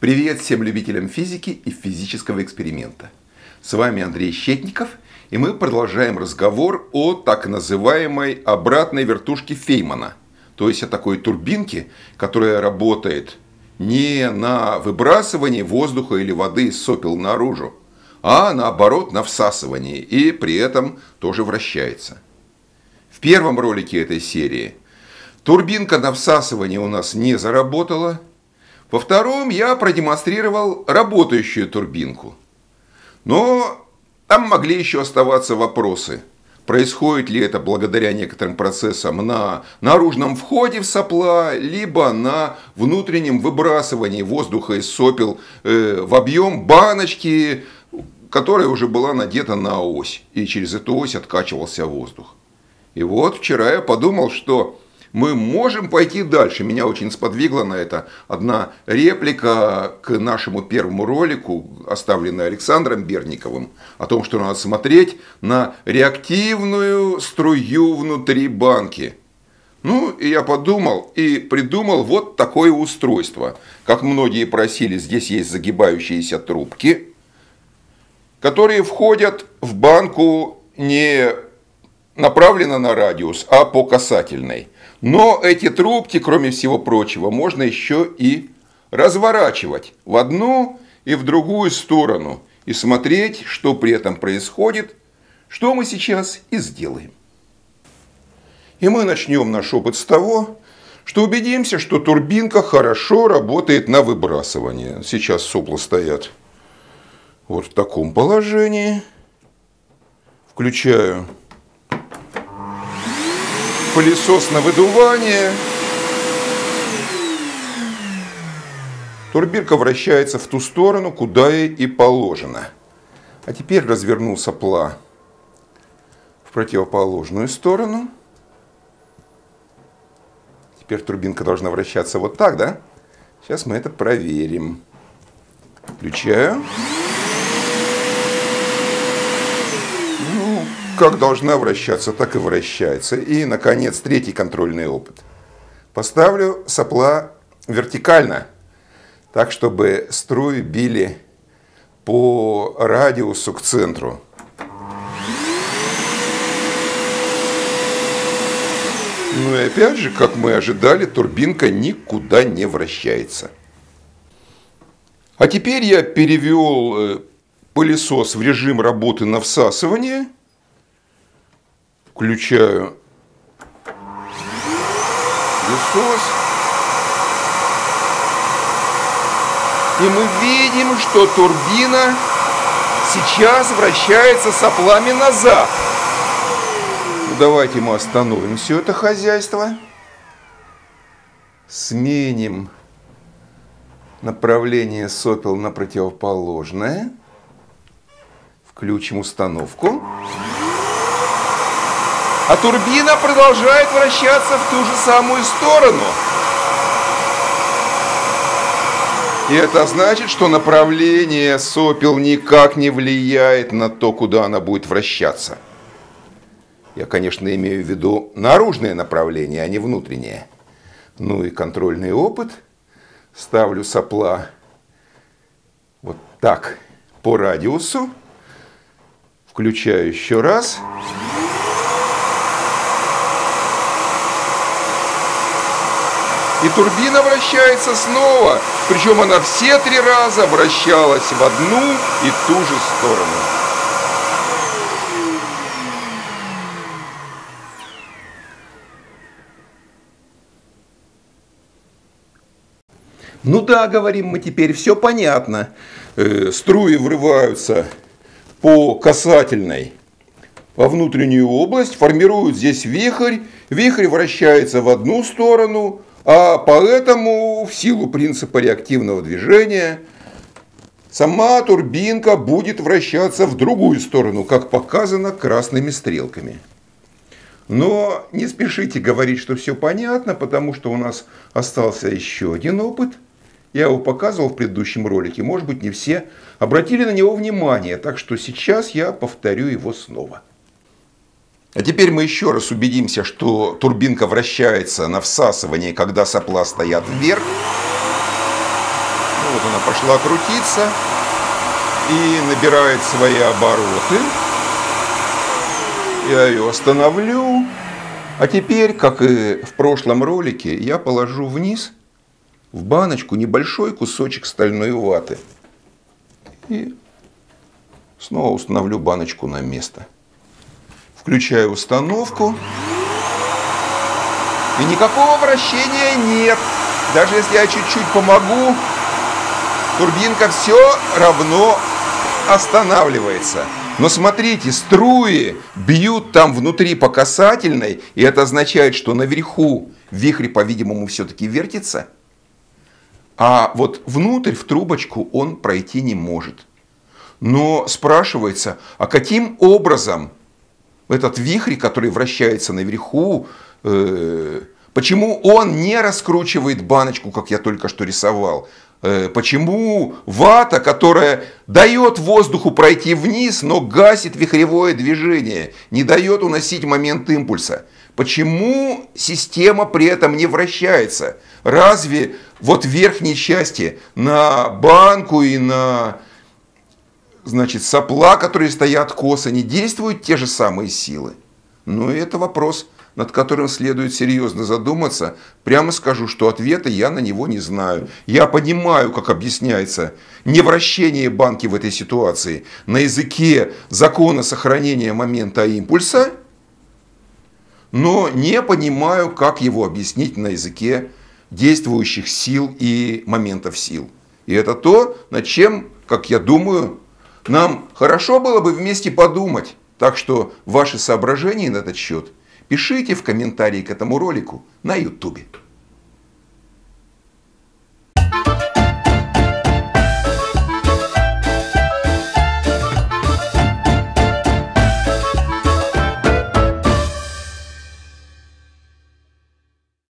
Привет всем любителям физики и физического эксперимента. С вами Андрей Щетников, и мы продолжаем разговор о так называемой обратной вертушке Феймана, то есть о такой турбинке, которая работает не на выбрасывании воздуха или воды из сопел наружу, а наоборот на всасывании, и при этом тоже вращается. В первом ролике этой серии турбинка на всасывании у нас не заработала – во втором я продемонстрировал работающую турбинку. Но там могли еще оставаться вопросы. Происходит ли это благодаря некоторым процессам на наружном входе в сопла, либо на внутреннем выбрасывании воздуха из сопел э, в объем баночки, которая уже была надета на ось, и через эту ось откачивался воздух. И вот вчера я подумал, что мы можем пойти дальше. Меня очень сподвигла на это одна реплика к нашему первому ролику, оставленная Александром Берниковым, о том, что надо смотреть на реактивную струю внутри банки. Ну, и я подумал и придумал вот такое устройство. Как многие просили, здесь есть загибающиеся трубки, которые входят в банку не направленно на радиус, а по касательной – но эти трубки, кроме всего прочего, можно еще и разворачивать в одну и в другую сторону и смотреть, что при этом происходит, что мы сейчас и сделаем. И мы начнем наш опыт с того, что убедимся, что турбинка хорошо работает на выбрасывание. Сейчас сопла стоят вот в таком положении. Включаю пылесос на выдувание. Турбирка вращается в ту сторону, куда ей и положено. А теперь разверну сопла в противоположную сторону. Теперь турбинка должна вращаться вот так, да? Сейчас мы это проверим. Включаю. Как должна вращаться, так и вращается. И, наконец, третий контрольный опыт. Поставлю сопла вертикально, так, чтобы струи били по радиусу к центру. Ну и опять же, как мы ожидали, турбинка никуда не вращается. А теперь я перевел э, пылесос в режим работы на всасывание – включаю насос. И мы видим, что турбина сейчас вращается соплами назад. Ну, давайте мы остановим все это хозяйство. Сменим направление сопел на противоположное. Включим установку а турбина продолжает вращаться в ту же самую сторону. И это значит, что направление сопел никак не влияет на то, куда она будет вращаться. Я, конечно, имею в виду наружное направление, а не внутреннее. Ну и контрольный опыт. Ставлю сопла вот так по радиусу. Включаю еще раз. И турбина вращается снова, причем она все три раза вращалась в одну и ту же сторону. Ну да, говорим мы теперь, все понятно. Э, струи врываются по касательной во внутреннюю область, формируют здесь вихрь, вихрь вращается в одну сторону, а поэтому в силу принципа реактивного движения сама турбинка будет вращаться в другую сторону, как показано красными стрелками. Но не спешите говорить, что все понятно, потому что у нас остался еще один опыт. Я его показывал в предыдущем ролике. Может быть, не все обратили на него внимание, так что сейчас я повторю его снова. А теперь мы еще раз убедимся, что турбинка вращается на всасывании, когда сопла стоят вверх. Вот она пошла крутиться и набирает свои обороты. Я ее остановлю. А теперь, как и в прошлом ролике, я положу вниз в баночку небольшой кусочек стальной ваты. И снова установлю баночку на место. Включаю установку. И никакого вращения нет. Даже если я чуть-чуть помогу, турбинка все равно останавливается. Но смотрите, струи бьют там внутри по касательной, и это означает, что наверху вихрь, по-видимому, все-таки вертится, а вот внутрь, в трубочку, он пройти не может. Но спрашивается, а каким образом этот вихрь, который вращается наверху, э, почему он не раскручивает баночку, как я только что рисовал, Э, почему вата, которая дает воздуху пройти вниз, но гасит вихревое движение, не дает уносить момент импульса? Почему система при этом не вращается? Разве вот в верхней части на банку и на значит, сопла, которые стоят косо, не действуют те же самые силы? Ну, это вопрос над которым следует серьезно задуматься, прямо скажу, что ответа я на него не знаю. Я понимаю, как объясняется невращение банки в этой ситуации на языке закона сохранения момента импульса, но не понимаю, как его объяснить на языке действующих сил и моментов сил. И это то, над чем, как я думаю, нам хорошо было бы вместе подумать. Так что ваши соображения на этот счет – Пишите в комментарии к этому ролику на YouTube.